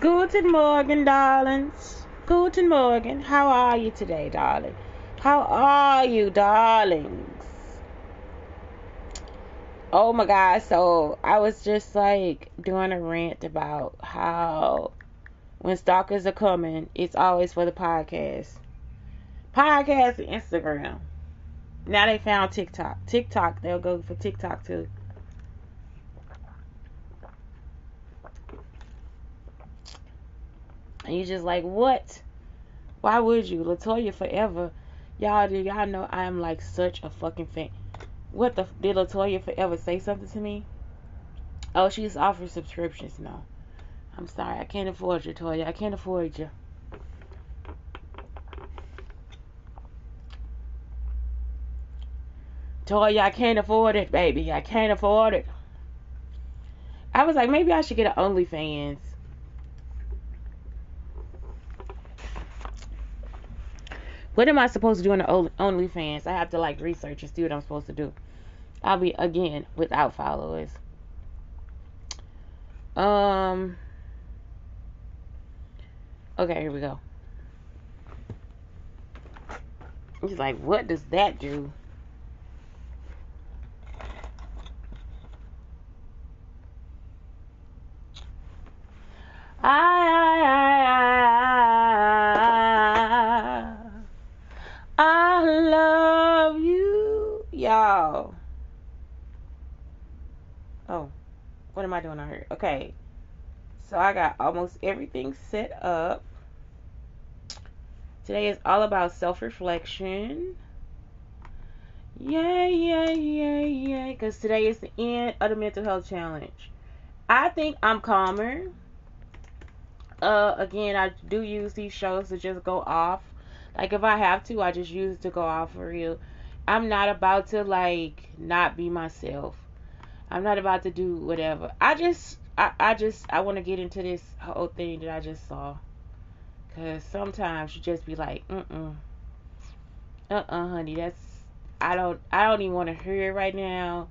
Guten Morgen, darlings. Guten Morgen. How are you today, darling? How are you, darlings? Oh my God. So I was just like doing a rant about how when stalkers are coming, it's always for the podcast. Podcast and Instagram. Now they found TikTok. TikTok, they'll go for TikTok too. And you just like, what? Why would you? Latoya forever. Y'all do y'all know I'm like such a fucking fan. What the did Latoya forever say something to me? Oh, she's offering subscriptions. No. I'm sorry, I can't afford you, Toya. I can't afford you. Toya, I can't afford it, baby. I can't afford it. I was like, maybe I should get an OnlyFans. What am I supposed to do on the OnlyFans? I have to like research and see what I'm supposed to do. I'll be again without followers. Um. Okay, here we go. He's like, what does that do? I, I, I, I love you, y'all. Oh, what am I doing out here? Okay, so I got almost everything set up. Today is all about self reflection. Yay, yay, yay, yay. Because today is the end of the mental health challenge. I think I'm calmer. Uh, again, I do use these shows to just go off. Like, if I have to, I just use it to go off for real. I'm not about to, like, not be myself. I'm not about to do whatever. I just, I, I just, I want to get into this whole thing that I just saw. Cause sometimes you just be like, mm mm, uh uh, honey, that's I don't I don't even want to hear it right now,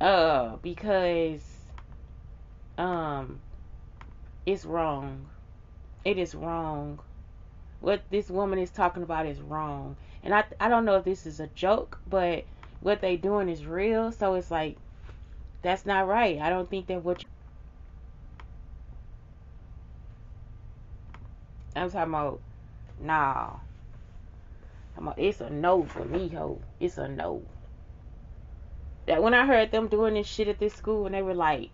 uh, because um, it's wrong. It is wrong. What this woman is talking about is wrong, and I I don't know if this is a joke, but what they doing is real. So it's like that's not right. I don't think that what I'm talking about, nah. I'm about, it's a no for me, ho. It's a no. That when I heard them doing this shit at this school, and they were like,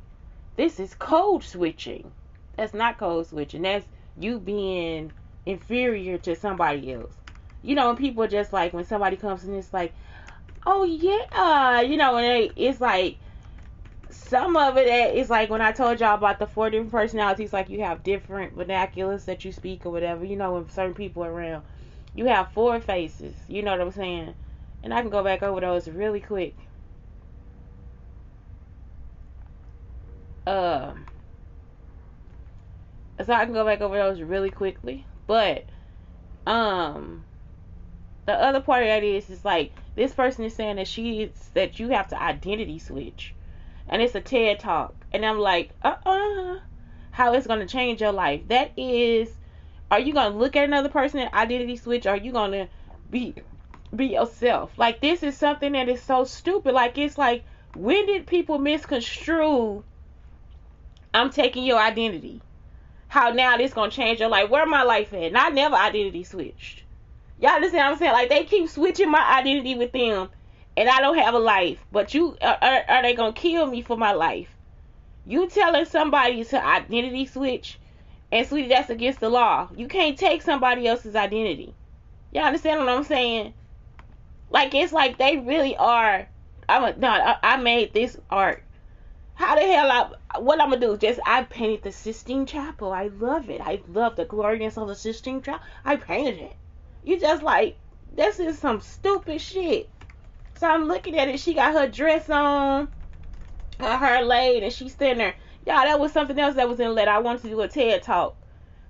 this is code switching. That's not code switching. That's you being inferior to somebody else. You know, when people just like, when somebody comes and it's like, oh yeah, you know, and they, it's like, some of it is like when I told y'all about the four different personalities, like you have different vernaculars that you speak or whatever, you know, when certain people around. You have four faces, you know what I'm saying? And I can go back over those really quick. Um, so I can go back over those really quickly. But, um, the other part of that is, is like this person is saying that she's that you have to identity switch and it's a TED talk. And I'm like, uh uh how it's gonna change your life. That is are you gonna look at another person and identity switch? Or are you gonna be be yourself? Like this is something that is so stupid. Like it's like when did people misconstrue I'm taking your identity? How now this gonna change your life? Where my life at? And I never identity switched. Y'all understand what I'm saying? Like they keep switching my identity with them and I don't have a life, but you are, are they gonna kill me for my life? You telling somebody to identity switch, and sweetie, that's against the law. You can't take somebody else's identity. Y'all understand what I'm saying? Like it's like they really are. I'm a, no, I, I made this art. How the hell I? What I'm gonna do? Just I painted the Sistine Chapel. I love it. I love the glorious of the Sistine Chapel. I painted it. You just like this is some stupid shit. So I'm looking at it. She got her dress on, her hair laid, and she's standing there. Y'all, that was something else that was in the letter. I wanted to do a TED talk.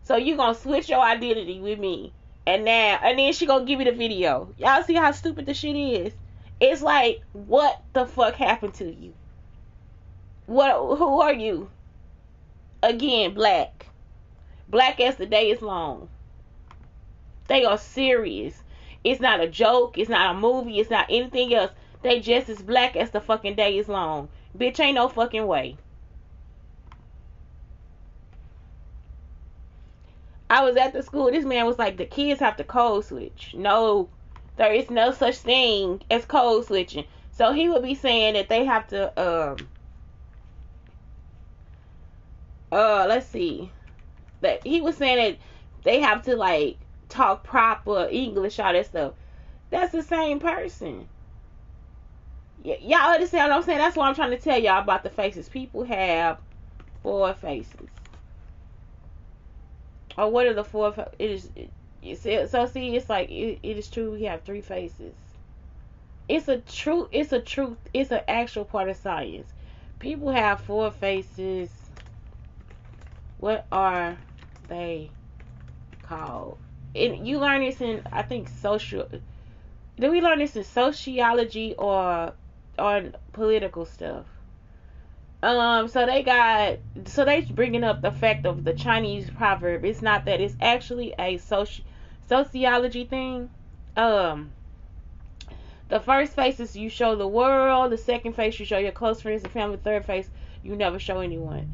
So you gonna switch your identity with me, and now, and then she gonna give me the video. Y'all see how stupid the shit is? It's like, what the fuck happened to you? What? Who are you? Again, black. black as the day is long. They are serious. It's not a joke. It's not a movie. It's not anything else. They just as black as the fucking day is long. Bitch, ain't no fucking way. I was at the school. This man was like, the kids have to code switch. No, there is no such thing as code switching. So he would be saying that they have to, um, uh, let's see, that he was saying that they have to like talk proper English, all that stuff. That's the same person. Y- y'all understand what I'm saying? That's what I'm trying to tell y'all about the faces. People have four faces. Or what are the four? It is. It, so see, it's like it, it is true. We have three faces. It's a true. It's a truth. It's an actual part of science. People have four faces. What are they called? And you learn this in I think social. Do we learn this in sociology or on political stuff? Um, so they got so they bringing up the fact of the Chinese proverb. It's not that it's actually a soci sociology thing. Um, the first face is you show the world. The second face you show your close friends and family. Third face you never show anyone.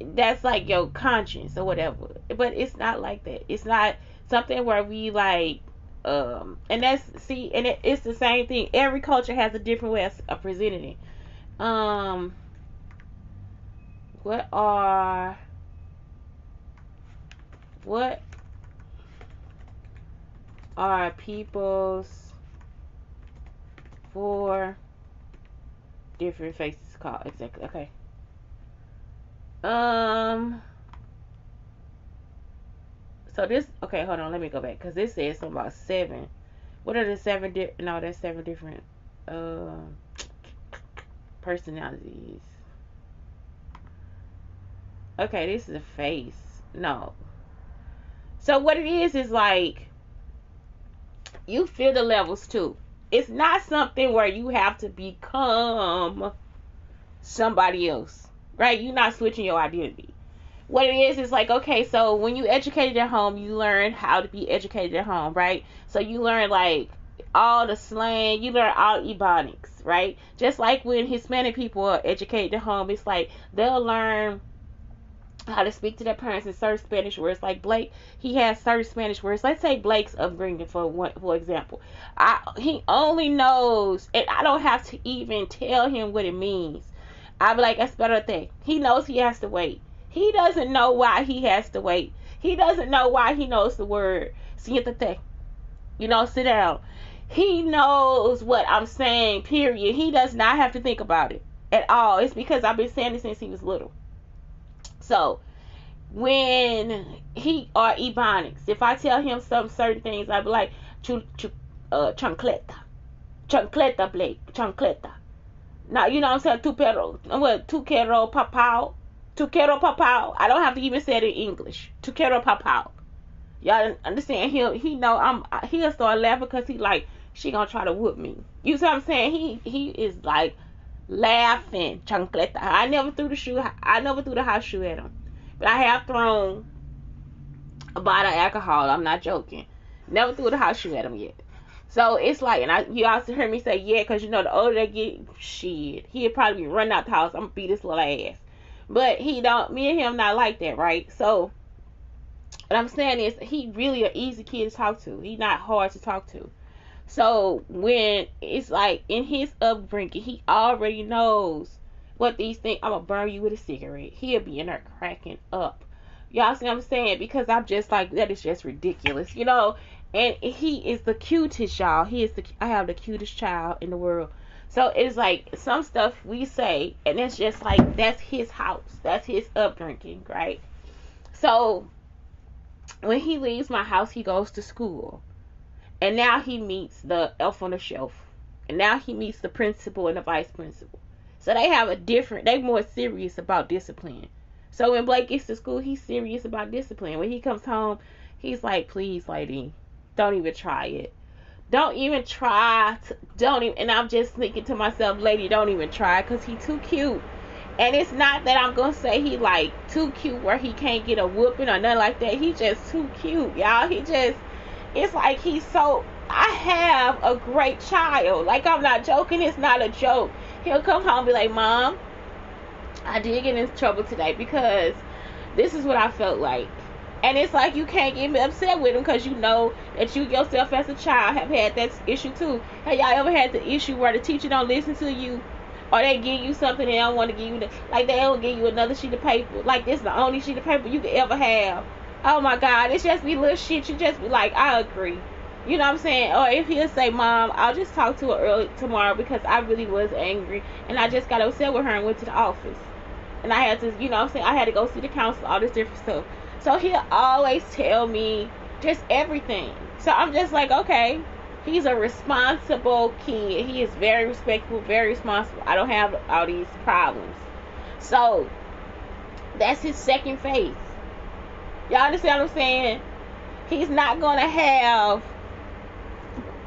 That's like your conscience or whatever. But it's not like that. It's not something where we like um and that's see and it, it's the same thing. Every culture has a different way of, of presenting it. Um what are what are people's four different faces called exactly okay um so this okay hold on let me go back because this says something about seven what are the seven di- no that's seven different uh, personalities Okay, this is a face. No. So what it is is like you feel the levels too. It's not something where you have to become somebody else. Right? You're not switching your identity. What it is is like, okay, so when you educated at home, you learn how to be educated at home, right? So you learn like all the slang, you learn all ebonics, right? Just like when Hispanic people are educated at home, it's like they'll learn how to speak to their parents in certain Spanish words. Like Blake, he has certain Spanish words. Let's say Blake's upbringing for one, for example. I he only knows, and I don't have to even tell him what it means. I be like, espérate. He knows he has to wait. He doesn't know why he has to wait. He doesn't know why he knows the word siéntate. You know, sit down. He knows what I'm saying, period. He does not have to think about it at all. It's because I've been saying it since he was little. So when he or ebonics, if I tell him some certain things, I'd be like, ch- ch- uh, chancleta, chancleta, Blake, chancleta. Now you know what I'm saying, tu perro, what, tu quiero papao, tu quiero papao. I don't have to even say it in English. Tu quiero papao. Y'all understand? He he know I'm. He'll start laughing because he like she gonna try to whoop me. You see what I'm saying? He he is like laughing, chancleta. I never threw the shoe. I never threw the house shoe at him, but I have thrown a bottle of alcohol. I'm not joking. Never threw the house shoe at him yet. So it's like, and I, you also heard me say, yeah, because you know, the older they get, shit, he'd probably be running out the house. I'm gonna beat his little ass. But he don't, me and him not like that, right? So, what I'm saying is, he really an easy kid to talk to. He not hard to talk to. So when it's like in his upbringing, he already knows what these things. I'm gonna burn you with a cigarette. He'll be in there cracking up. Y'all see what I'm saying? Because I'm just like that is just ridiculous, you know. And he is the cutest, y'all. He is the I have the cutest child in the world. So it's like some stuff we say, and it's just like that's his house, that's his upbringing, right? So when he leaves my house, he goes to school and now he meets the elf on the shelf. And now he meets the principal and the vice principal. So they have a different, they're more serious about discipline. So when Blake gets to school, he's serious about discipline. When he comes home, he's like, please, lady, don't even try it. Don't even try. To, don't even. And I'm just thinking to myself, lady, don't even try, cause he's too cute. And it's not that I'm gonna say he like too cute where he can't get a whooping or nothing like that. He just too cute, y'all. He just it's like he's so I have a great child. Like I'm not joking, it's not a joke. He'll come home be like, Mom, I did get in trouble today because this is what I felt like. And it's like you can't get me upset with them because you know that you yourself as a child have had that issue too. Have y'all ever had the issue where the teacher don't listen to you, or they give you something they don't want to give you, the, like they don't give you another sheet of paper, like this is the only sheet of paper you could ever have. Oh my God, it's just be little shit. You just be like, I agree. You know what I'm saying? Or if he'll say, Mom, I'll just talk to her early tomorrow because I really was angry and I just got upset with her and went to the office. And I had to, you know what I'm saying? I had to go see the counselor, all this different stuff. So he'll always tell me just everything. So I'm just like, okay, he's a responsible kid. He is very respectful, very responsible. I don't have all these problems. So that's his second phase. Y'all understand what I'm saying? He's not gonna have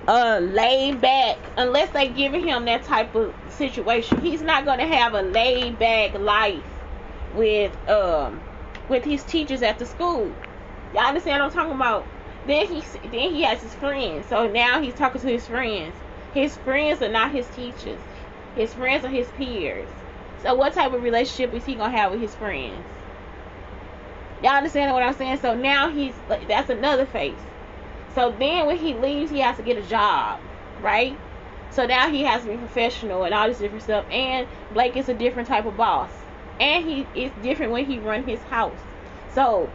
a laid back unless they giving him that type of situation. He's not gonna have a laid back life with um with his teachers at the school. Y'all understand what I'm talking about? Then he then he has his friends. So now he's talking to his friends. His friends are not his teachers. His friends are his peers. So what type of relationship is he gonna have with his friends? Y'all understand what I'm saying? So now he's that's another face. So then when he leaves, he has to get a job, right? So now he has to be professional and all this different stuff. And Blake is a different type of boss and he it's different when he run his house. So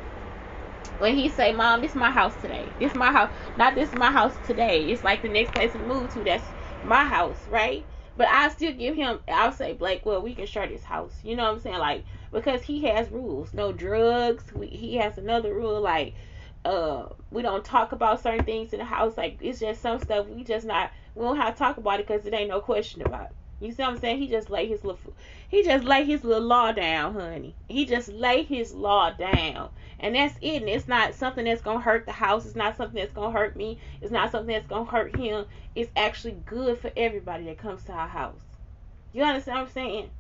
when he say, "Mom, this is my house today. This is my house. Not this is my house today. It's like the next place we move to. That's my house, right?" But I still give him. I'll say, Blake, well, we can share this house. You know what I'm saying? Like because he has rules. No drugs. We, he has another rule like uh we don't talk about certain things in the house like it's just some stuff we just not we don't have to talk about it because it ain't no question about it you see what I'm saying? He just laid his little he just lay his little law down, honey. He just laid his law down. And that's it. And it's not something that's gonna hurt the house. It's not something that's gonna hurt me. It's not something that's gonna hurt him. It's actually good for everybody that comes to our house. You understand what I'm saying?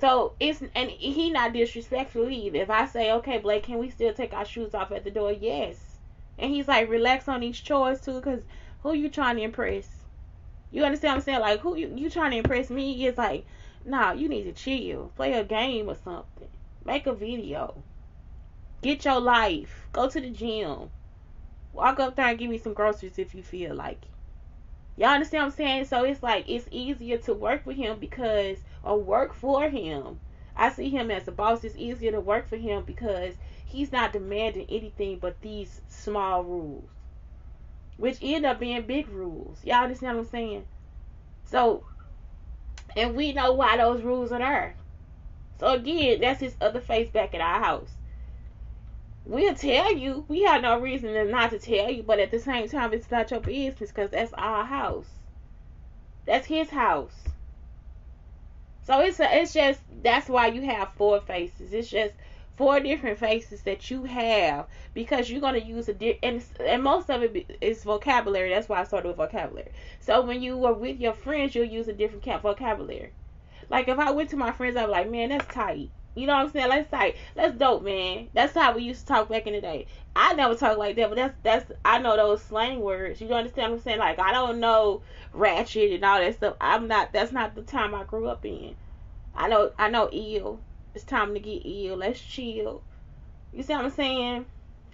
So it's and he not disrespectful either. If I say, okay, Blake, can we still take our shoes off at the door? Yes. And he's like, relax on these chores too, cause who you trying to impress? You understand what I'm saying? Like, who you, you trying to impress me? It's like, nah, you need to chill. Play a game or something. Make a video. Get your life. Go to the gym. Walk up there and give me some groceries if you feel like it. Y'all understand what I'm saying? So it's like it's easier to work with him because or work for him. I see him as a boss. It's easier to work for him because he's not demanding anything but these small rules which end up being big rules. Y'all understand what I'm saying? So, and we know why those rules are there. So again, that's his other face back at our house. We'll tell you. We have no reason not to tell you, but at the same time, it's not your business because that's our house. That's his house. So it's a, it's just that's why you have four faces. It's just four different faces that you have because you're going to use a di- and, and most of it is vocabulary. That's why i started with vocabulary. So when you are with your friends you'll use a different vocabulary. Like if i went to my friends i'm like man that's tight. You know what i'm saying? That's tight. That's dope man. That's how we used to talk back in the day. I never talk like that but that's that's i know those slang words. You understand what i'm saying? Like i don't know ratchet and all that stuff. I'm not that's not the time i grew up in. I know i know ill it's time to get ill. Let's chill. You see what I'm saying?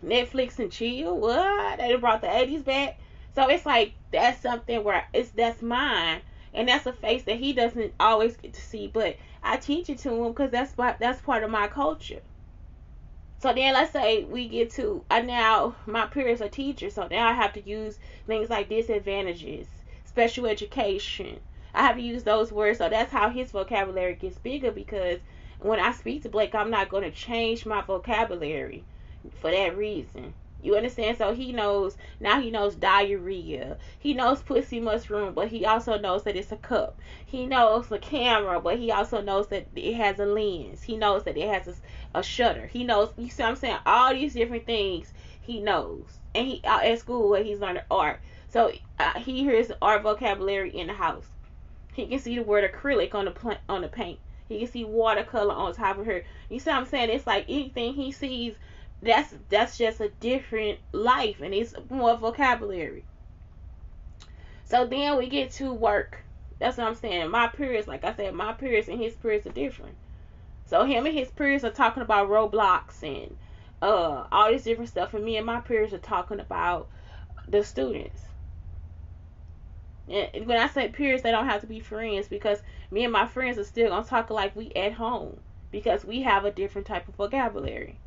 Netflix and chill. What? They brought the 80s back. So it's like that's something where it's that's mine, and that's a face that he doesn't always get to see. But I teach it to him because that's that's part of my culture. So then let's say we get to I now my peers are teachers, so now I have to use things like disadvantages, special education. I have to use those words, so that's how his vocabulary gets bigger because when I speak to Blake, I'm not going to change my vocabulary for that reason. You understand? So he knows now. He knows diarrhea. He knows pussy mushroom, but he also knows that it's a cup. He knows the camera, but he also knows that it has a lens. He knows that it has a, a shutter. He knows. You see what I'm saying? All these different things he knows. And he uh, at school where he's learning art, so uh, he hears art vocabulary in the house. He can see the word acrylic on the pl- on the paint. He can see watercolor on top of her. You see what I'm saying? It's like anything he sees, that's that's just a different life and it's more vocabulary. So then we get to work. That's what I'm saying. My periods, like I said, my periods and his periods are different. So him and his peers are talking about Roblox and uh all this different stuff, and me and my peers are talking about the students. And when I say peers, they don't have to be friends because me and my friends are still gonna talk like we at home because we have a different type of vocabulary.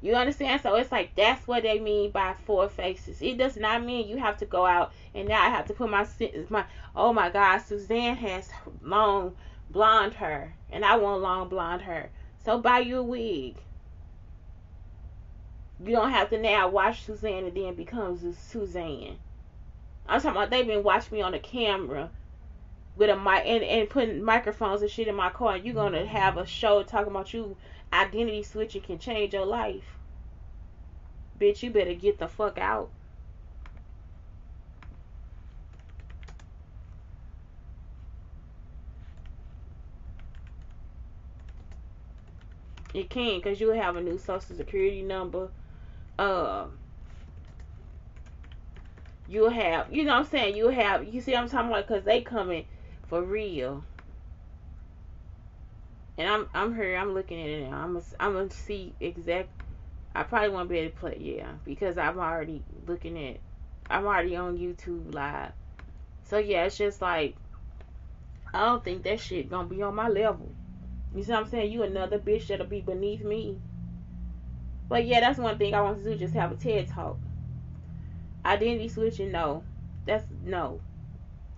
You understand? So it's like that's what they mean by four faces. It does not mean you have to go out and now I have to put my my oh my God, Suzanne has long blonde hair and I want long blonde hair. So buy you a wig. You don't have to now watch Suzanne and then becomes Suzanne. I'm talking about they've been watching me on the camera with a mic and, and putting microphones and shit in my car. And you're gonna have a show talking about you identity switching can change your life. Bitch, you better get the fuck out. It can't, cause you'll have a new social security number. Uh, you'll have, you know what I'm saying? You'll have, you see what I'm talking about? Cause they coming for real. And I'm, I'm here. I'm looking at it now. I'm, gonna, I'm gonna see exact. I probably won't be able to play, yeah, because I'm already looking at. I'm already on YouTube live. So yeah, it's just like I don't think that shit gonna be on my level. You see what I'm saying? You another bitch that'll be beneath me. But yeah, that's one thing I want to do. Just have a TED talk. Identity switching, no. That's no.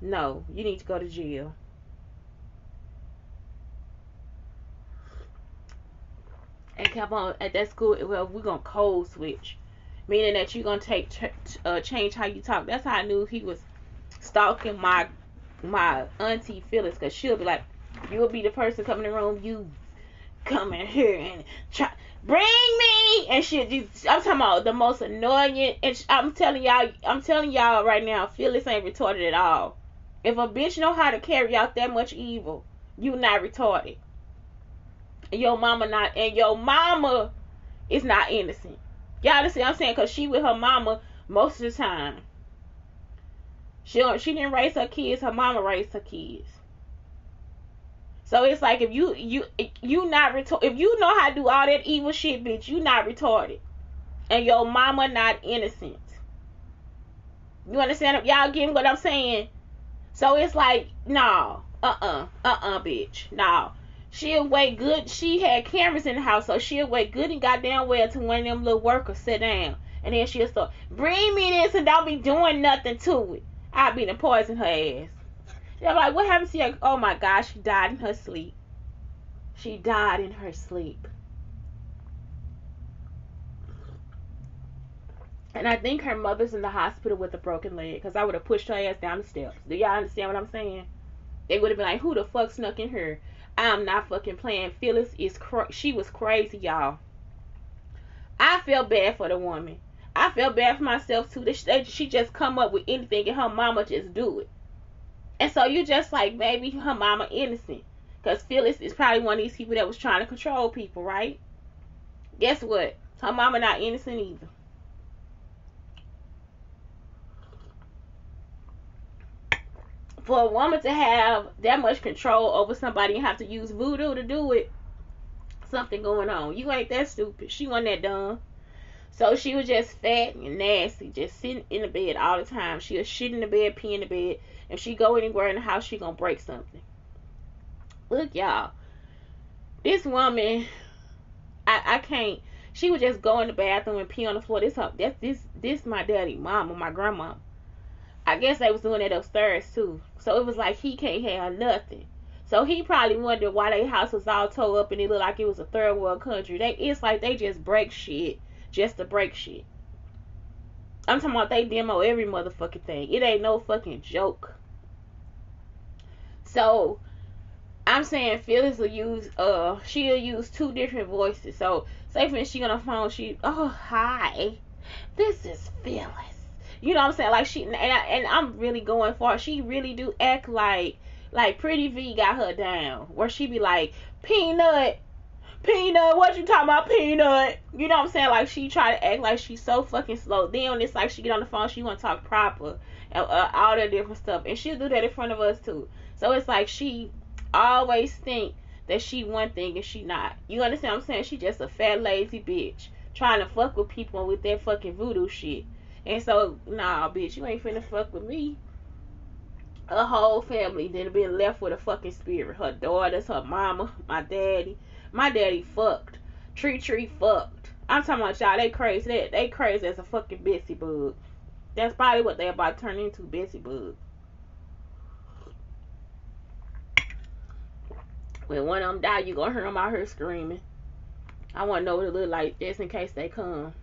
No. You need to go to jail. And kept on at that school. Well, we're gonna code switch, meaning that you're gonna take uh, change how you talk. That's how I knew he was stalking my my auntie Phyllis, cause she'll be like, You'll be the person coming in the room. You come in here and try bring me and shit. I'm talking about the most annoying. And I'm telling y'all, I'm telling y'all right now, Phyllis ain't retarded at all. If a bitch know how to carry out that much evil, you not retarded. And your mama not, and your mama is not innocent. Y'all what I'm saying? Cause she with her mama most of the time. She she didn't raise her kids. Her mama raised her kids. So it's like if you you you not retarded, if you know how to do all that evil shit, bitch, you not retarded, and your mama not innocent. You understand? Y'all getting what I'm saying? So it's like, no, uh uh-uh, uh, uh bitch, no. She'll wait good. She had cameras in the house, so she'll wait good and goddamn well to one of them little workers sit down. And then she'll start, bring me this and don't be doing nothing to it. I'll be the poison her ass. They're like, what happened to you? Oh my gosh, she died in her sleep. She died in her sleep. And I think her mother's in the hospital with a broken leg because I would have pushed her ass down the steps. Do y'all understand what I'm saying? They would have been like, who the fuck snuck in here? I'm not fucking playing. Phyllis is cra- she was crazy, y'all. I felt bad for the woman. I felt bad for myself too. That she just come up with anything and her mama just do it. And so you just like maybe her mama innocent. Because Phyllis is probably one of these people that was trying to control people, right? Guess what? Her mama not innocent either. For a woman to have that much control over somebody and have to use voodoo to do it, something going on. You ain't that stupid. She wasn't that dumb. So she was just fat and nasty, just sitting in the bed all the time. She was shit in the bed, pee in the bed. If she go anywhere in the house, she gonna break something. Look, y'all. This woman, I I can't. She would just go in the bathroom and pee on the floor. This that's this this my daddy, mom, or my grandma. I guess they was doing it upstairs too. So it was like he can't have nothing. So he probably wondered why their house was all tore up and it looked like it was a third world country. They it's like they just break shit just to break shit. I'm talking about they demo every motherfucking thing. It ain't no fucking joke. So I'm saying Phyllis will use uh she'll use two different voices. So say for she on the phone, she oh hi, this is Phyllis. You know what I'm saying? Like she and I, and I'm really going for it. She really do act like Like Pretty Vee got her down, where she be like, Peanut, Peanut, what you talking about, Peanut? You know what I'm saying? Like she try to act like she's so fucking slow. Then it's like she get on the phone, she want to talk proper, and uh, all that different stuff, and she'll do that in front of us too. So it's like she always think that she one thing and she not. You understand what I'm saying? She just a fat lazy bitch trying to fuck with people with that fucking voodoo shit. And so, nah, bitch, you ain't finna fuck with me. A whole family then been left with a fucking spirit. Her daughters, her mama, my daddy. My daddy fucked. Tree tree fucked. I'm talking about y'all, they crazy. They, they crazy as a fucking Bessie bug. That's probably what they about to turn into, Bessie bug. When one of them die, you gonna hear them out here screaming. I want to know what it look like just in case they come.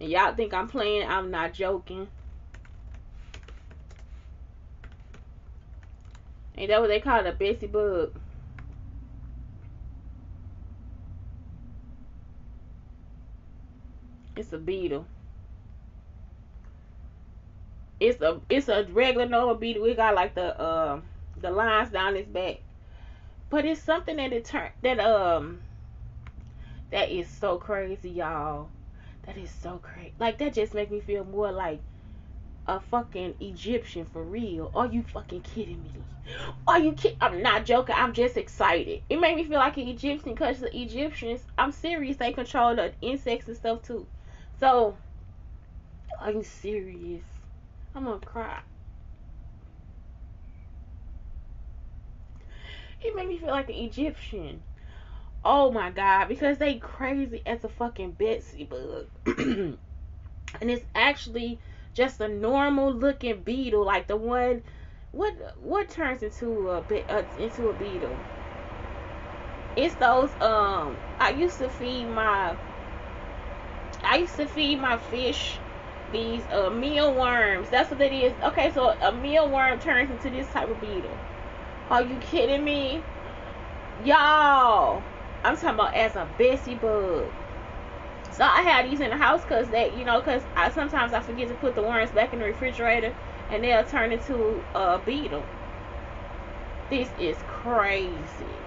And y'all think I'm playing? I'm not joking. Ain't that what they call it, a Bessie bug? It's a beetle. It's a it's a regular normal beetle. We got like the uh, the lines down its back, but it's something that it turn that um that is so crazy, y'all. That is so crazy. Like that just make me feel more like a fucking Egyptian for real. Are you fucking kidding me? Are you kidding? I'm not joking. I'm just excited. It made me feel like an Egyptian because the Egyptians, I'm serious, they control the insects and stuff too. So, you serious? I'm gonna cry. It made me feel like an Egyptian. Oh my god, because they crazy as a fucking Betsy bug. and it's actually just a normal looking beetle, like the one what what turns into a bit uh, into a beetle. It's those um I used to feed my I used to feed my fish these uh mealworms. That's what it is. Okay, so a mealworm turns into this type of beetle. Are you kidding me? Y'all I'm talking about as a Bessie bug. So I had these in the house because that, you know, because I sometimes I forget to put the worms back in the refrigerator and they'll turn into a beetle. This is crazy.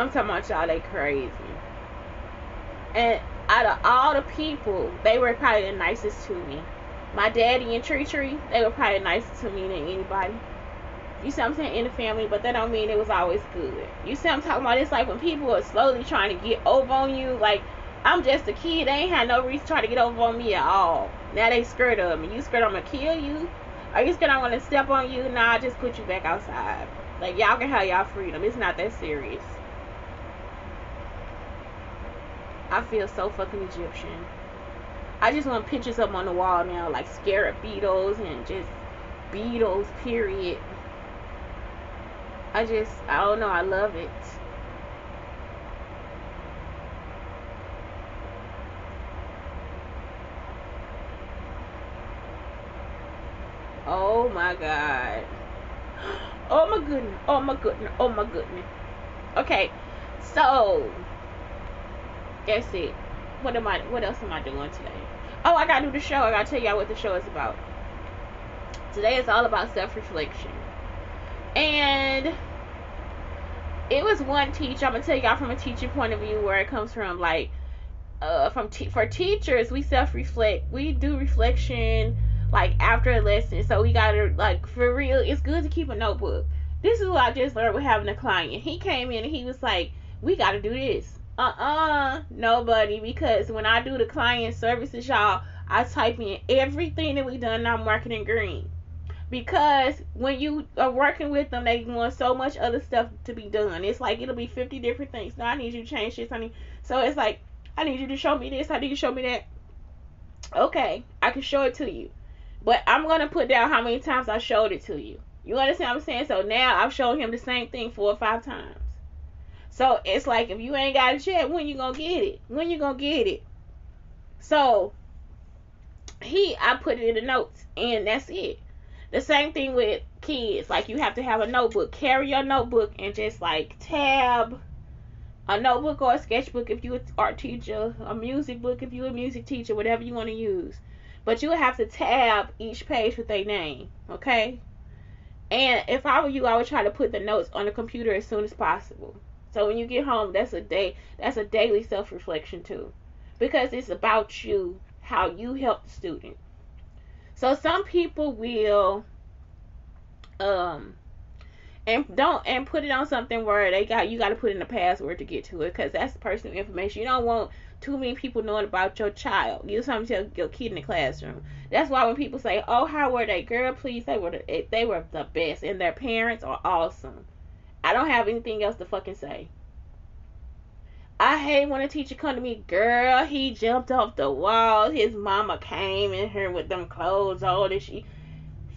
I'm talking about y'all, they crazy. And out of all the people, they were probably the nicest to me. My daddy and Tree Tree, they were probably nicer to me than anybody. You see I'm saying? In the family, but that don't mean it was always good. You see I'm talking about? It's like when people are slowly trying to get over on you, like I'm just a kid, they ain't had no reason to try to get over on me at all. Now they scared of me. You scared I'm gonna kill you? Are you scared I'm gonna step on you? Nah, I just put you back outside. Like y'all can have y'all freedom. It's not that serious. I feel so fucking Egyptian. I just want pictures up on the wall now, like scarab beetles and just beetles, period. I just, I don't know, I love it. Oh my god. Oh my goodness. Oh my goodness. Oh my goodness. Okay. So, that's it. What am I? What else am I doing today? Oh, I gotta do the show. I gotta tell y'all what the show is about. Today is all about self-reflection, and it was one teacher. I'm gonna tell y'all from a teacher point of view where it comes from. Like, uh, from te- for teachers, we self-reflect. We do reflection like after a lesson. So we gotta like for real. It's good to keep a notebook. This is what I just learned with having a client. He came in and he was like, "We gotta do this." Uh-uh. Nobody because when i do the client services y'all i type in everything that we done i'm marketing green. Because when you are working with them they want so much other stuff to be done. It's like it'll be 50 different things. Now i need you to change this. Honey so it's like i need you to show me this. I need you to show me that. Okay i can show it to you. But i'm gonna put down how many times i showed it to you. You understand what i'm saying? So now i've shown him the same thing four or five times so it's like if you ain't got a check, when you gonna get it? When you gonna get it? So he I put it in the notes and that's it. The same thing with kids. Like you have to have a notebook. Carry your notebook and just like tab a notebook or a sketchbook if you're an art teacher, a music book if you're a music teacher, whatever you want to use. But you have to tab each page with a name, okay? And if I were you, I would try to put the notes on the computer as soon as possible. So when you get home, that's a day that's a daily self-reflection too. Because it's about you, how you help the student. So some people will um and don't and put it on something where they got you got to put in a password to get to it because that's personal information. You don't want too many people knowing about your child. You something tell your kid in the classroom. That's why when people say, "Oh, how were they, girl?" Please, they were the, they were the best, and their parents are awesome. I don't have anything else to fucking say. I hate when a teacher come to me, girl. He jumped off the wall. His mama came in here with them clothes on, and she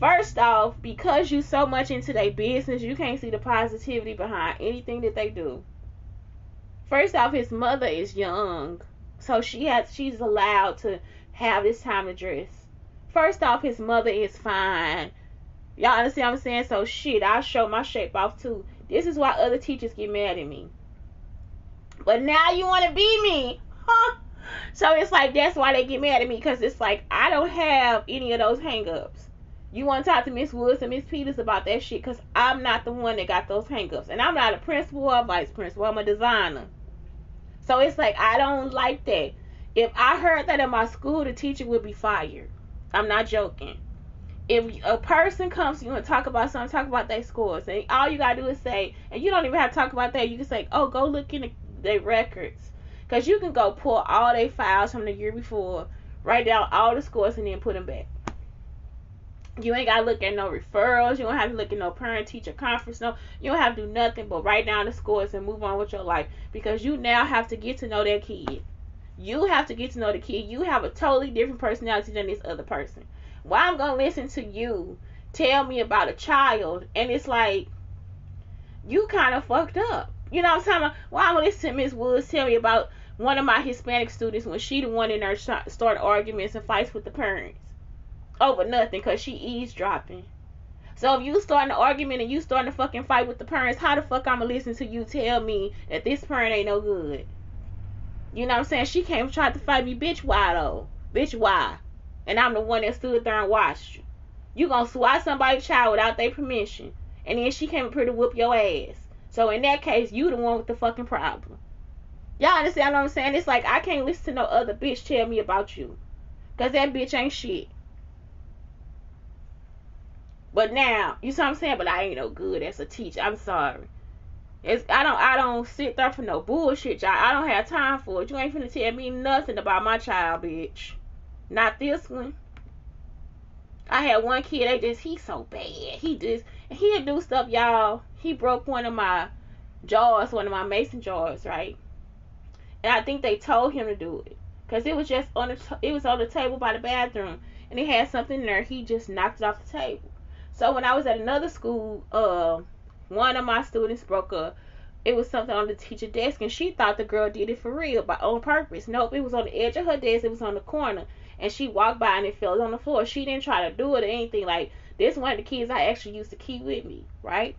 First off, because you so much into their business, you can't see the positivity behind anything that they do. First off, his mother is young, so she has she's allowed to have this time to dress. First off, his mother is fine. Y'all understand what I'm saying? So shit, I'll show my shape off too. This is why other teachers get mad at me. But now you want to be me, huh? So it's like that's why they get mad at me because it's like I don't have any of those hangups. You want to talk to Miss Woods and Miss Peters about that shit because I'm not the one that got those hangups. And I'm not a principal or a vice principal. I'm a designer. So it's like, I don't like that. If I heard that in my school, the teacher would be fired. I'm not joking. If a person comes to you and talk about something, talk about their scores, and all you gotta do is say, and you don't even have to talk about that. You can say, "Oh, go look in their records," because you can go pull all their files from the year before, write down all the scores, and then put them back. You ain't gotta look at no referrals. You don't have to look at no parent teacher conference. No, you don't have to do nothing but write down the scores and move on with your life because you now have to get to know that kid. You have to get to know the kid. You have a totally different personality than this other person. Why I'm gonna listen to you tell me about a child and it's like you kind of fucked up. You know what I'm talking about? Why I'm gonna listen to Miss Woods tell me about one of my Hispanic students when she the one in there start arguments and fights with the parents over nothing because she eavesdropping. So if you start an argument and you starting to fucking fight with the parents, how the fuck I'ma listen to you tell me that this parent ain't no good? You know what I'm saying? She came tried to fight me, bitch. Why though? Bitch, why? And I'm the one that stood there and watched you. You gonna swat somebody's child without their permission, and then she came up here to whoop your ass. So in that case, you the one with the fucking problem. Y'all understand what I'm saying? It's like I can't listen to no other bitch tell me about you, cause that bitch ain't shit. But now, you see what I'm saying? But I ain't no good as a teacher. I'm sorry. It's I don't I don't sit there for no bullshit, y'all. I don't have time for it. You ain't finna tell me nothing about my child, bitch. Not this one. I had one kid, they just he's so bad. He just he'd do stuff, y'all. He broke one of my jars, one of my mason jars, right? And I think they told him to do it. Cause it was just on the t- it was on the table by the bathroom and it had something in there. He just knocked it off the table. So when I was at another school, uh, one of my students broke a it was something on the teacher desk and she thought the girl did it for real but on purpose. Nope, it was on the edge of her desk, it was on the corner. And she walked by and it fell on the floor. She didn't try to do it or anything. Like this one of the kids I actually used to keep with me, right?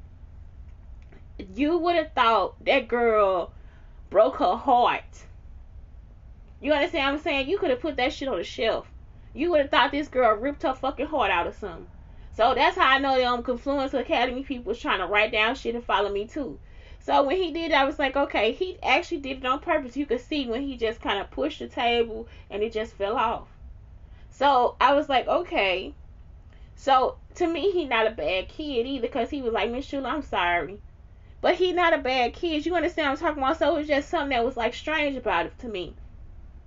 You would have thought that girl broke her heart. You understand what I'm saying? You could have put that shit on the shelf. You would have thought this girl ripped her fucking heart out of something. So that's how I know the um, Confluence Academy people was trying to write down shit and follow me too. So when he did, I was like, okay, he actually did it on purpose. You could see when he just kind of pushed the table and it just fell off. So I was like, okay. So to me, he not a bad kid either, cause he was like, Miss Shula, I'm sorry, but he not a bad kid. You understand I'm talking about? So it was just something that was like strange about it to me.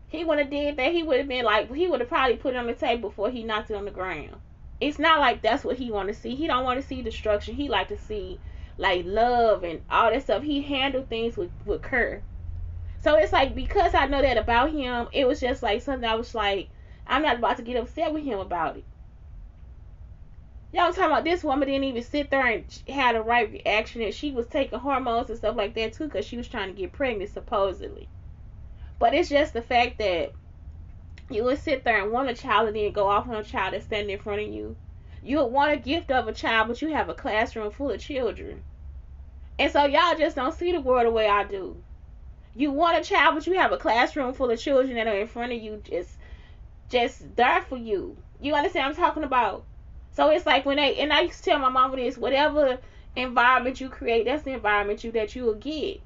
He would have did that. He would have been like, he would have probably put it on the table before he knocked it on the ground it's not like that's what he want to see. He don't want to see destruction. He like to see like love and all that stuff. He handled things with with Kerr. So it's like because I know that about him, it was just like something I was like, I'm not about to get upset with him about it. Y'all talking about this woman didn't even sit there and had a right reaction and she was taking hormones and stuff like that too because she was trying to get pregnant supposedly. But it's just the fact that you would sit there and want a child and then go off on a child that's standing in front of you. You would want a gift of a child, but you have a classroom full of children. And so y'all just don't see the world the way I do. You want a child, but you have a classroom full of children that are in front of you, just, just there for you. You understand I'm talking about? So it's like when they and I used to tell my mama this, whatever environment you create, that's the environment you that you will get.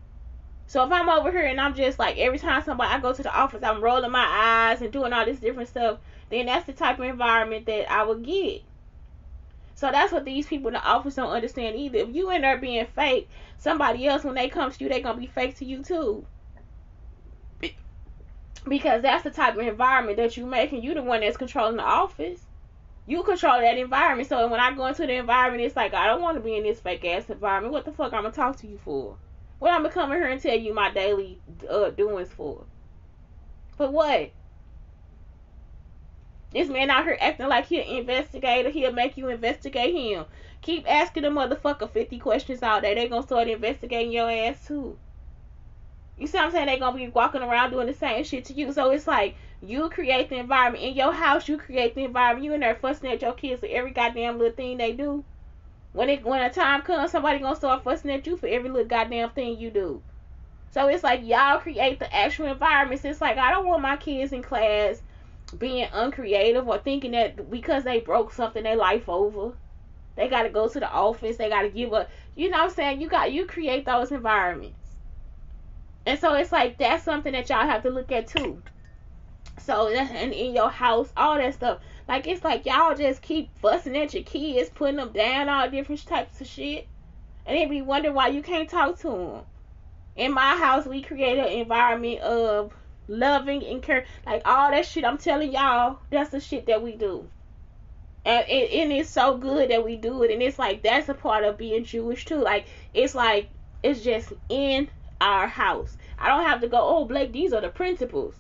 So if I'm over here and I'm just like every time somebody I go to the office, I'm rolling my eyes and doing all this different stuff, then that's the type of environment that I would get. So that's what these people in the office don't understand either. If you end up being fake, somebody else when they come to you, they gonna be fake to you too. Because that's the type of environment that you make, and you the one that's controlling the office. You control that environment. So when I go into the environment, it's like I don't want to be in this fake ass environment. What the fuck I'm gonna talk to you for? What I'm gonna come in here and tell you my daily uh, doings for? For what? This man out here acting like he an investigator. He'll make you investigate him. Keep asking the motherfucker 50 questions all day. They gonna start investigating your ass too. You see what I'm saying? They're gonna be walking around doing the same shit to you. So it's like you create the environment in your house. You create the environment. You in there fussing at your kids for every goddamn little thing they do. When it when a time comes, somebody gonna start fussing at you for every little goddamn thing you do. So it's like y'all create the actual environments. It's like I don't want my kids in class being uncreative or thinking that because they broke something their life over. They gotta go to the office, they gotta give up you know what I'm saying? You got you create those environments. And so it's like that's something that y'all have to look at too. So that's and in your house, all that stuff. Like it's like y'all just keep fussing at your kids, putting them down, all different types of shit, and then be wondering why you can't talk to them. In my house, we create an environment of loving and care. Like all that shit I'm telling y'all, that's the shit that we do. And it, and it's so good that we do it. And it's like that's a part of being Jewish too. Like it's like it's just in our house. I don't have to go, oh Blake, these are the principles.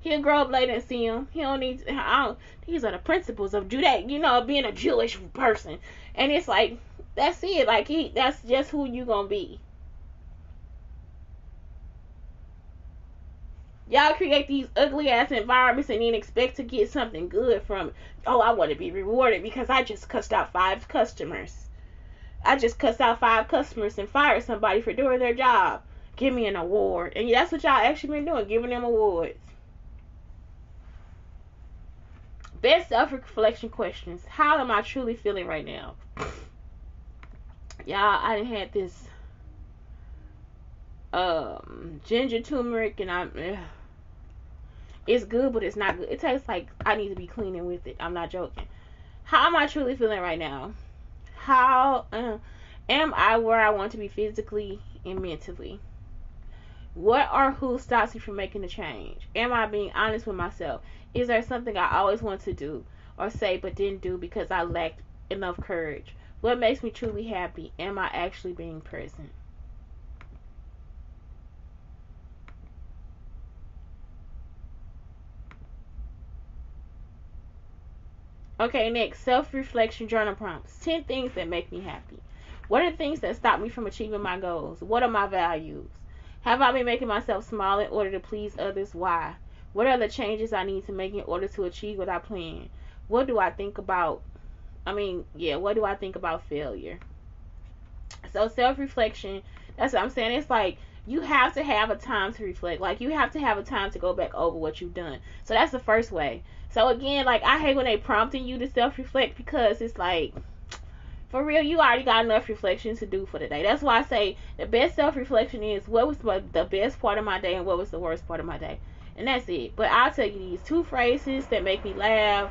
He'll grow up later and see them. He don't need. I don't, these are the principles of Judah. You know, being a Jewish person. And it's like that's it. Like he, that's just who you gonna be. Y'all create these ugly ass environments and then expect to get something good from it. Oh, I want to be rewarded because I just cussed out five customers. I just cussed out five customers and fired somebody for doing their job. Give me an award. And that's what y'all actually been doing, giving them awards. Best self reflection questions. How am I truly feeling right now? Y'all, I done had this um ginger turmeric and I'm it's good, but it's not good. It tastes like I need to be cleaning with it. I'm not joking. How am I truly feeling right now? How uh, am I where I want to be physically and mentally? What or who stops me from making a change? Am I being honest with myself? Is there something I always want to do or say but didn't do because I lacked enough courage? What makes me truly happy? Am I actually being present? Okay, next, self reflection journal prompts 10 things that make me happy. What are things that stop me from achieving my goals? What are my values? Have I been making myself small in order to please others? Why? What are the changes I need to make in order to achieve what I plan? What do I think about? I mean, yeah, what do I think about failure? So, self reflection, that's what I'm saying. It's like you have to have a time to reflect. Like, you have to have a time to go back over what you've done. So, that's the first way. So again, like I hate when they prompting you to self reflect because it's like for real, you already got enough reflection to do for the day. That's why I say the best self reflection is what was the best part of my day and what was the worst part of my day. And that's it. But I'll tell you these two phrases that make me laugh.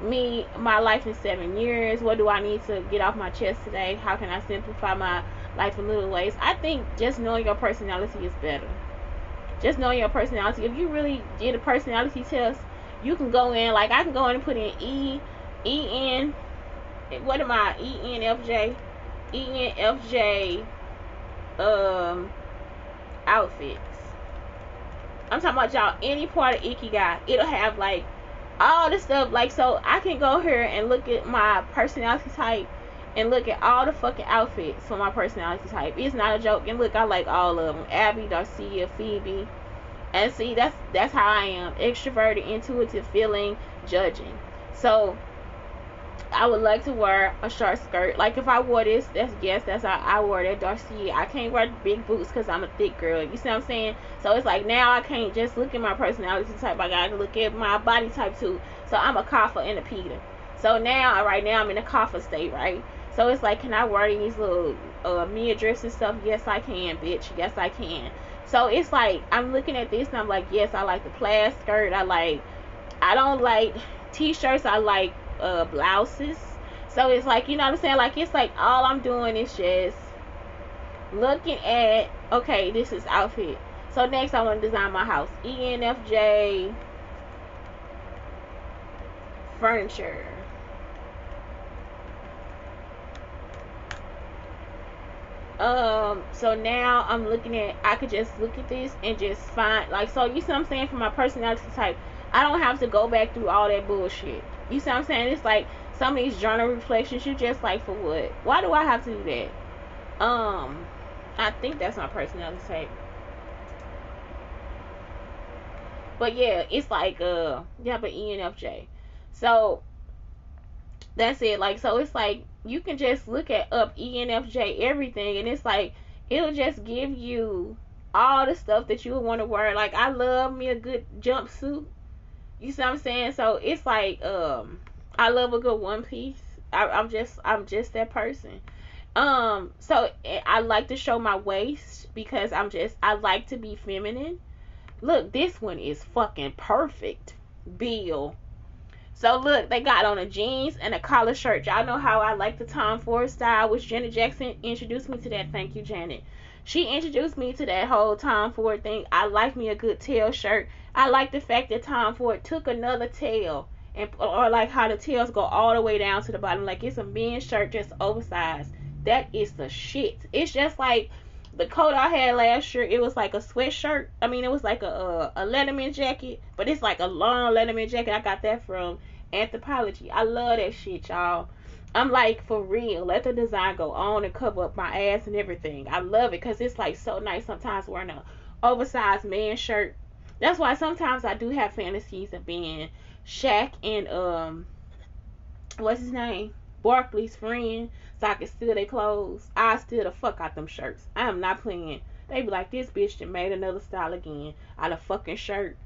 Me, my life in seven years. What do I need to get off my chest today? How can I simplify my life in little ways? I think just knowing your personality is better. Just knowing your personality. If you really did a personality test, you can go in like I can go in and put in E E N what am I? ENFJ. um outfits. I'm talking about y'all any part of Ikigai. It'll have like all the stuff like so I can go here and look at my personality type and look at all the fucking outfits for my personality type. It's not a joke. And look, I like all of them. Abby, Darcia, Phoebe, and see, that's that's how I am. Extroverted, intuitive, feeling, judging. So I would like to wear a short skirt. Like if I wore this, that's yes, that's how I wore that Darcy. I can't wear big boots because I'm a thick girl. You see what I'm saying? So it's like now I can't just look at my personality type. I gotta look at my body type too. So I'm a Kapha and a Pitta. So now, right now, I'm in a Kapha state, right? So it's like, can I wear these little uh, mid dress and stuff? Yes, I can, bitch. Yes, I can. So it's like I'm looking at this and I'm like, yes, I like the plaid skirt. I like. I don't like t-shirts. I like uh, blouses. So it's like, you know what I'm saying? Like, it's like all I'm doing is just looking at, okay, this is outfit. So next, I want to design my house. ENFJ furniture. Um, so now I'm looking at, I could just look at this and just find, like, so you see what I'm saying? For my personality type, I don't have to go back through all that bullshit. You see what I'm saying? It's like some of these journal reflections, you're just like, for what? Why do I have to do that? Um, I think that's my personality type. But yeah, it's like, uh, yeah, but ENFJ. So that's it. Like, so it's like you can just look at up ENFJ everything, and it's like it'll just give you all the stuff that you would want to wear. Like, I love me a good jumpsuit. You see what I'm saying? So it's like um I love a good one piece. I, I'm just I'm just that person. Um so eh, I like to show my waist because I'm just I like to be feminine. Look, this one is fucking perfect. Bill. So look, they got on a jeans and a collar shirt. Y'all know how I like the Tom Ford style, which Janet Jackson introduced me to that. Thank you, Janet. She introduced me to that whole Tom Ford thing. I like me a good tail shirt. I like the fact that Tom Ford took another tail and or like how the tails go all the way down to the bottom. Like it's a men's shirt just oversized. That is the shit. It's just like the coat I had last year. It was like a sweatshirt. I mean, it was like a a, a Letterman jacket, but it's like a long Letterman jacket. I got that from Anthropologie. I love that shit, y'all. I'm like for real. Let the design go on and cover up my ass and everything. I love it because it's like so nice sometimes wearing a oversized man shirt that's why sometimes I do have fantasies of being Shaq and um what's his name? Barkley's friend, so I can steal their clothes. I steal the fuck out them shirts. I am not playing. They be like, this bitch that made another style again out of fucking shirt.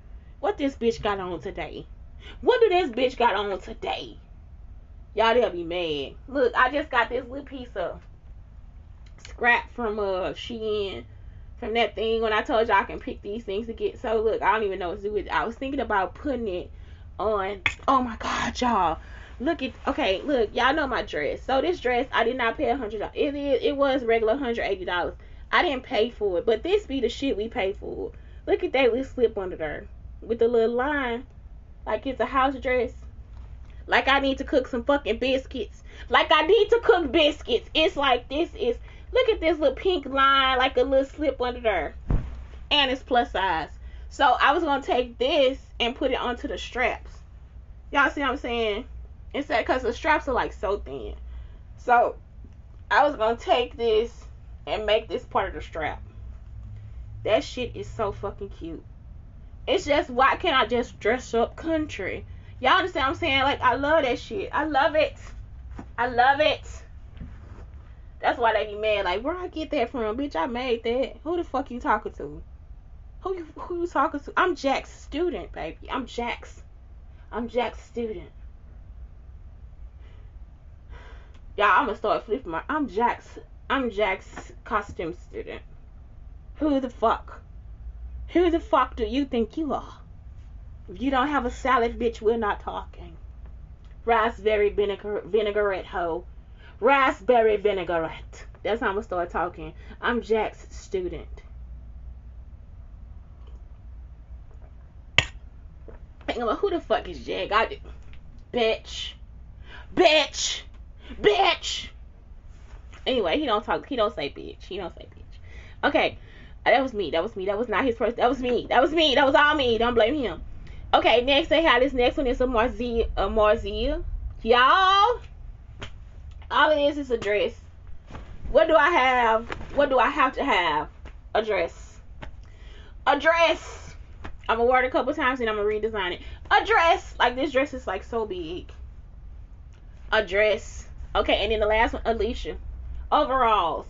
What this bitch got on today? What do this bitch got on today? Y'all they'll be mad. Look, I just got this little piece of scrap from uh Shein from that thing when I told y'all I can pick these things to get. So look, I don't even know what to do with it. I was thinking about putting it on. Oh my God, y'all. Look at okay, look, y'all know my dress. So this dress I did not pay a hundred dollars. It is it was regular hundred eighty dollars. I didn't pay for it, but this be the shit we pay for. Look at that little slip under there with the little line, like it's a house dress. Like I need to cook some fucking biscuits. Like I need to cook biscuits. It's like this is Look at this little pink line, like a little slip under there. And it's plus size. So I was gonna take this and put it onto the straps. Y'all see what I'm saying? Instead, because the straps are like so thin. So I was gonna take this and make this part of the strap. That shit is so fucking cute. It's just why can't I just dress up country? Y'all understand what I'm saying? Like I love that shit. I love it. I love it. That's why they be mad. Like, where I get that from, bitch? I made that. Who the fuck you talking to? Who you who you talking to? I'm Jack's student, baby. I'm Jack's. I'm Jack's student. Y'all, I'm gonna start flipping my. I'm Jack's. I'm Jack's costume student. Who the fuck? Who the fuck do you think you are? If you don't have a salad, bitch, we're not talking. Raspberry vinegar vinaigrette hoe raspberry vinaigrette. That's how I'm gonna start talking. I'm Jack's student. Who the fuck is Jack? I, bitch, bitch, bitch. Anyway, he don't talk. He don't say bitch. He don't say bitch. Okay, uh, that was me. That was me. That was not his first. That was me. That was me. That was all me. Don't blame him. Okay, next they have this next one is a Marzia. A Marzia. Y'all all it is is a dress. What do I have? What do I have to have? A dress. A dress. I'm gonna wear it a couple times and I'm gonna redesign it. A dress. Like this dress is like so big. a dress. Okay, and then the last one, Alicia. Overalls.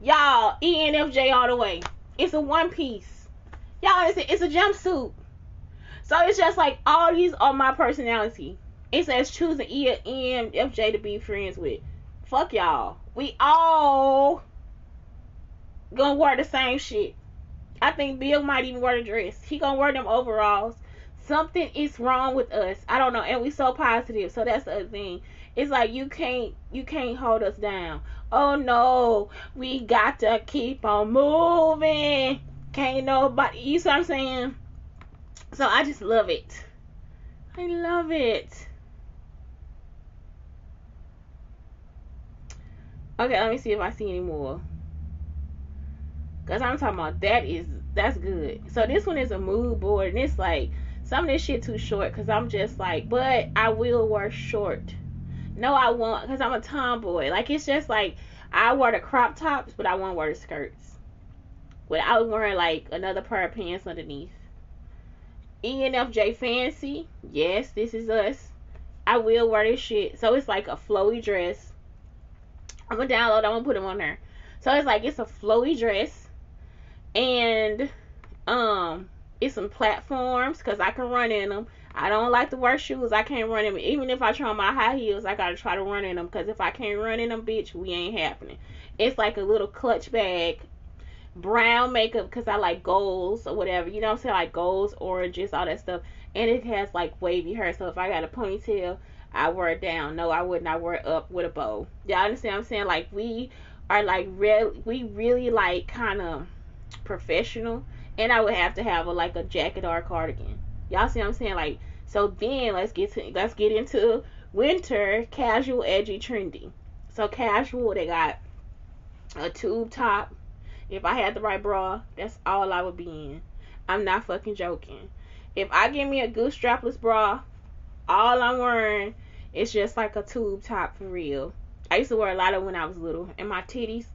Y'all, ENFJ all the way. It's a one piece. Y'all, it's a, it's a jumpsuit. So it's just like all these are my personality. It says choose an ENFJ to be friends with. Fuck y'all. We all gonna wear the same shit. I think Bill might even wear the dress. He gonna wear them overalls. Something is wrong with us. I don't know, and we so positive. So that's the thing. It's like you can't you can't hold us down. Oh no, we got to keep on moving. Can't nobody. You see what I'm saying? So I just love it. I love it. Okay, let me see if I see any more. Cause I'm talking about that is that's good. So this one is a mood board, and it's like some of this shit too short. Cause I'm just like, but I will wear short. No, I won't, cause I'm a tomboy. Like it's just like I wear the crop tops, but I won't wear the skirts. Without wearing like another pair of pants underneath. ENFJ fancy, yes, this is us. I will wear this shit. So it's like a flowy dress. I'm gonna download. I'm gonna put them on there. So it's like it's a flowy dress and um it's some platforms because I can run in them. I don't like to wear shoes. I can't run in them. Even if I try on my high heels, I gotta try to run in them because if I can't run in them, bitch, we ain't happening. It's like a little clutch bag, brown makeup because I like golds or whatever. You know what I'm saying? Like golds, oranges, all that stuff. And it has like wavy hair. So if I got a ponytail, I wear it down. No, I would not wear it up with a bow. Y'all understand what I'm saying? Like we are like real. We really like kind of professional, and I would have to have a like a jacket or a cardigan. Y'all see what I'm saying? Like so then let's get to let's get into winter casual, edgy, trendy. So casual, they got a tube top. If I had the right bra, that's all I would be in. I'm not fucking joking. If I give me a good strapless bra, all I'm wearing is just like a tube top for real. I used to wear a lot of when I was little, and my titties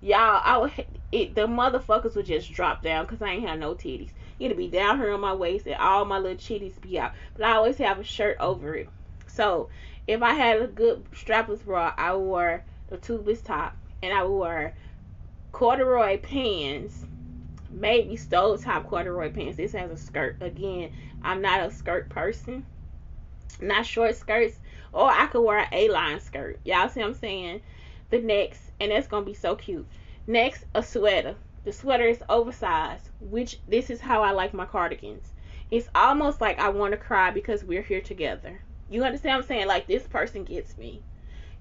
y'all, I would it the motherfuckers would just drop down because I ain't have no titties. It'd be down here on my waist and all my little titties be out. But I always have a shirt over it. So if I had a good strapless bra, I wore the tubeless top and I wore corduroy pants, maybe stole top corduroy pants. This has a skirt. Again, I'm not a skirt person. Not short skirts. Or I could wear an A-line skirt. Y'all see what I'm saying? The next and that's gonna be so cute. Next, a sweater. The sweater is oversized, which this is how I like my cardigans. It's almost like I want to cry because we're here together. You understand what I'm saying? Like this person gets me.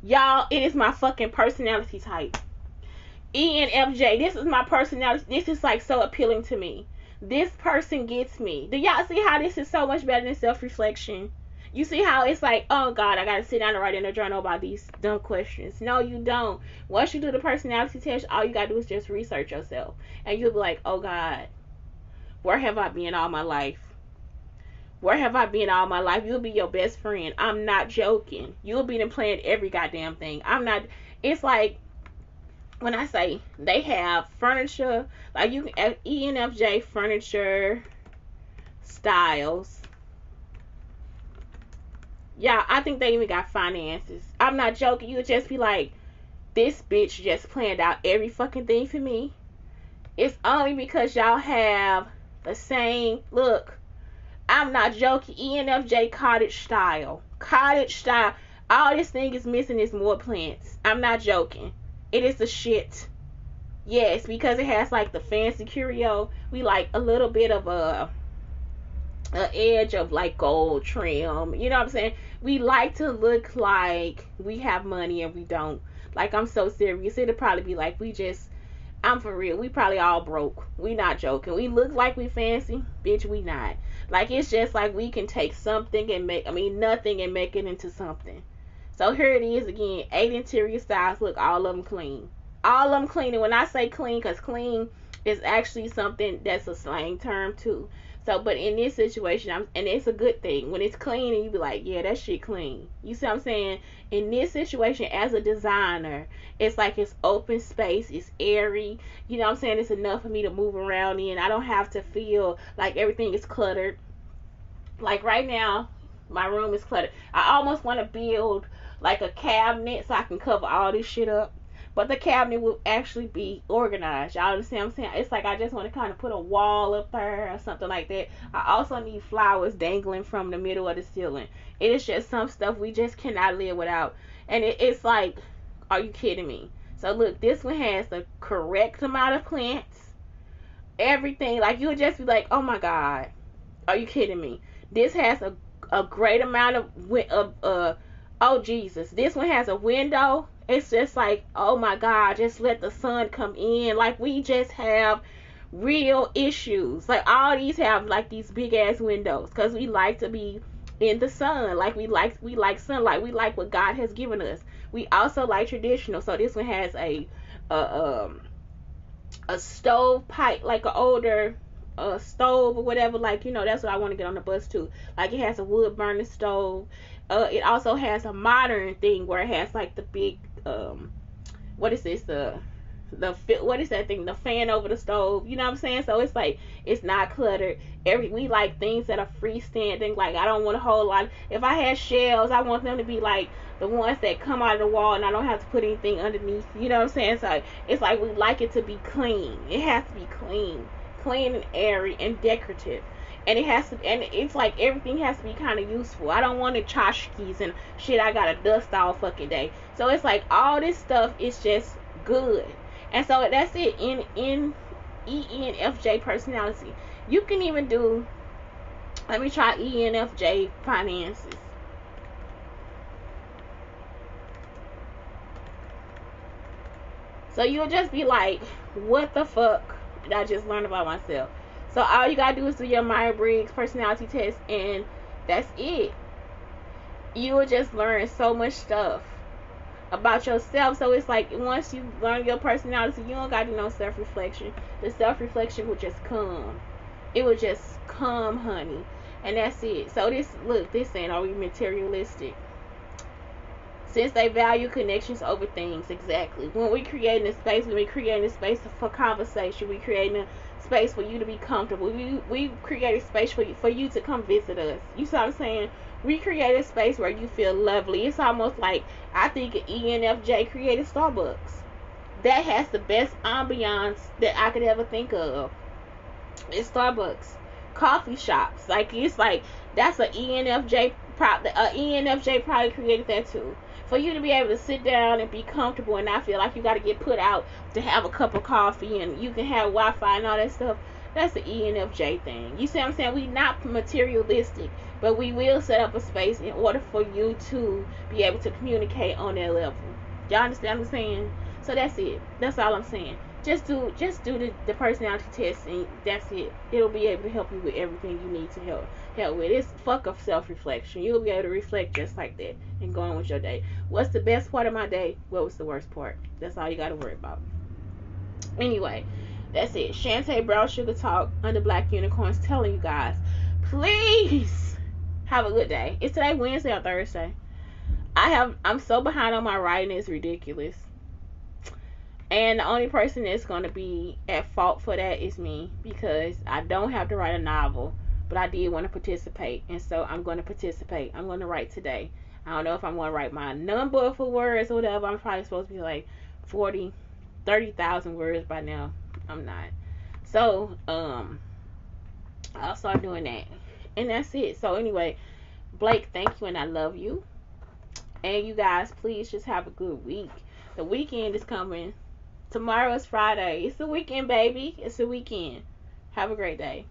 Y'all, it is my fucking personality type. ENFJ, this is my personality. This is like so appealing to me. This person gets me. Do y'all see how this is so much better than self reflection? You see how it's like, oh God, I gotta sit down and write in a journal about these dumb questions. No, you don't. Once you do the personality test, all you gotta do is just research yourself. And you'll be like, oh God, where have I been all my life? Where have I been all my life? You'll be your best friend. I'm not joking. You'll be in playing every goddamn thing. I'm not it's like when I say they have furniture, like you can ENFJ furniture styles yeah, I think they even got finances. I'm not joking. You would just be like, this bitch just planned out every fucking thing for me. It's only because y'all have the same look. I'm not joking. ENFJ cottage style. Cottage style. All this thing is missing is more plants. I'm not joking. It is the shit. Yes, because it has like the fancy curio. We like a little bit of a an edge of like gold trim. You know what I'm saying? We like to look like we have money and we don't. Like I'm so serious. It'll probably be like we just I'm for real. We probably all broke. We not joking. We look like we fancy, bitch. We not. Like it's just like we can take something and make. I mean nothing and make it into something. So here it is again. Eight interior styles. Look, all of them clean. All of them clean. And when I say clean, cause clean is actually something that's a slang term too. So, but in this situation, I'm, and it's a good thing when it's clean and you be like, yeah, that shit clean. You see what I'm saying? In this situation, as a designer, it's like it's open space, it's airy. You know what I'm saying? It's enough for me to move around in. I don't have to feel like everything is cluttered. Like right now, My room is cluttered. I almost want to build like a cabinet so I can cover all this shit up. But the cabinet will actually be organized. Y'all understand what I'm saying? It's like I just want to kind of put a wall up there or something like that. I also need flowers dangling from the middle of the ceiling. It is just some stuff we just cannot live without. And it, it's like, are you kidding me? So look, this one has the correct amount of plants. Everything like you would just be like, oh my god, are you kidding me? This has a a great amount of of uh oh Jesus. This one has a window it's just like, oh my God, just let the sun come in. Like we just have real issues. Like all these have like these big ass windows because we like to be in the sun. Like we like we like sunlight. We like what God has given us. We also like traditional. So this one has a a um a stove pipe, like an older uh, stove or whatever. Like you know, that's what I want to get on the bus to. Like it has a wood burning stove. Uh, it also has a modern thing where it has like the big um what is this the the what is that thing the fan over the stove you know what i'm saying? So it's like it's not cluttered. Every we like things that are freestanding like i don't want a whole lot. If i had shelves i want them to be like the ones that come out of the wall and i don't have to put anything underneath you know what i'm saying? So it's like we like it to be clean. It has to be clean. Clean and airy and decorative and it has to and it's like everything has to be kind of useful. I don't want the tchotchkes and shit i gotta dust all fucking day. So it's like all this stuff is just good. And so that's it in in enfj personality. You can even do let me try enfj finances. So you'll just be like what the fuck did i just learn about myself so all you gotta do is do your Myers Briggs personality test, and that's it. You will just learn so much stuff about yourself. So it's like once you learn your personality, you don't gotta do no self reflection. The self reflection will just come. It will just come, honey. And that's it. So this look, this ain't we materialistic? Since they value connections over things, exactly. When we creating a space, when we creating a space for conversation, we creating a space for you to be comfortable. We we created space for you for you to come visit us. You see what I'm saying? We created space where you feel lovely. It's almost like I think ENFJ created Starbucks. That has the best ambiance that I could ever think of. It's Starbucks. Coffee shops. Like it's like that's an ENFJ prop uh, ENFJ probably created that too for you to be able to sit down and be comfortable and not feel like you got to get put out to have a cup of coffee and you can have Wi-Fi and all that stuff. That's the ENFJ thing. You see what I'm saying? We not materialistic, but we will set up a space in order for you to be able to communicate on that level. Y'all understand what I'm saying? So that's it. That's all I'm saying just do just do the, the personality test and that's it. It'll be able to help you with everything you need to help help with. It's fuck of self reflection. You'll be able to reflect just like that and go on with your day. What's the best part of my day? What was the worst part? That's all you gotta worry about. Anyway, that's it. Shantae Brown Sugar Talk under Black Unicorns telling you guys, please have a good day. Is today Wednesday or Thursday? I have I'm so behind on my writing it's ridiculous. And the only person that's going to be at fault for that is me because I don't have to write a novel, but I did want to participate. And so I'm going to participate. I'm going to write today. I don't know if I'm going to write my number for words or whatever. I'm probably supposed to be like 40, 30,000 words by now. I'm not. So, um, I'll start doing that. And that's it. So, anyway, Blake, thank you and I love you. And you guys, please just have a good week. The weekend is coming Tomorrow is Friday. It's the weekend, baby. It's the weekend. Have a great day.